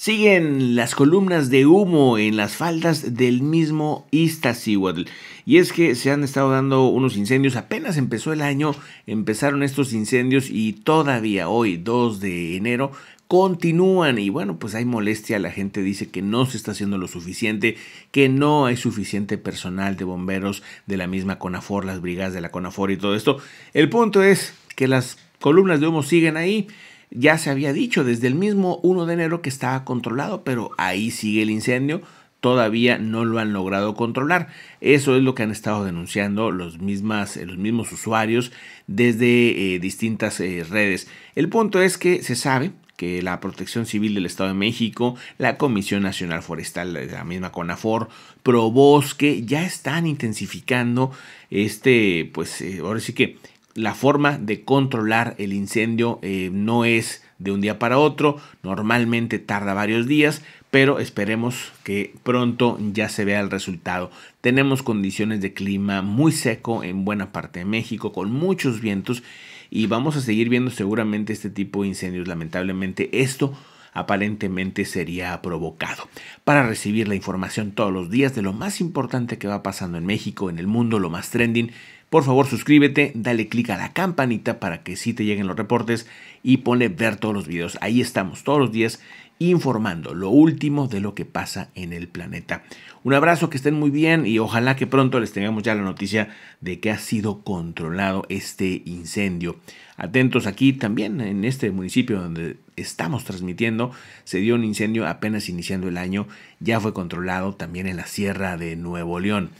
Siguen las columnas de humo en las faldas del mismo Iztaccíhuatl. Y es que se han estado dando unos incendios. Apenas empezó el año, empezaron estos incendios y todavía hoy, 2 de enero, continúan. Y bueno, pues hay molestia. La gente dice que no se está haciendo lo suficiente, que no hay suficiente personal de bomberos de la misma CONAFOR, las brigadas de la CONAFOR y todo esto. El punto es que las columnas de humo siguen ahí ya se había dicho desde el mismo 1 de enero que estaba controlado, pero ahí sigue el incendio, todavía no lo han logrado controlar. Eso es lo que han estado denunciando los, mismas, los mismos usuarios desde eh, distintas eh, redes. El punto es que se sabe que la Protección Civil del Estado de México, la Comisión Nacional Forestal, la misma CONAFOR, ProBosque, ya están intensificando este, pues eh, ahora sí que la forma de controlar el incendio eh, no es de un día para otro, normalmente tarda varios días, pero esperemos que pronto ya se vea el resultado. Tenemos condiciones de clima muy seco en buena parte de México, con muchos vientos, y vamos a seguir viendo seguramente este tipo de incendios. Lamentablemente esto aparentemente sería provocado. Para recibir la información todos los días de lo más importante que va pasando en México, en el mundo, lo más trending, por favor suscríbete, dale click a la campanita para que sí te lleguen los reportes y ponle ver todos los videos. Ahí estamos todos los días informando lo último de lo que pasa en el planeta. Un abrazo, que estén muy bien y ojalá que pronto les tengamos ya la noticia de que ha sido controlado este incendio. Atentos aquí también en este municipio donde estamos transmitiendo, se dio un incendio apenas iniciando el año, ya fue controlado también en la sierra de Nuevo León.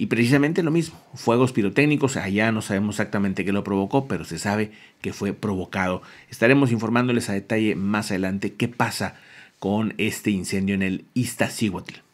Y precisamente lo mismo, fuegos pirotécnicos, allá no sabemos exactamente qué lo provocó, pero se sabe que fue provocado. Estaremos informándoles a detalle más adelante qué pasa con este incendio en el Iztaccíhuatl.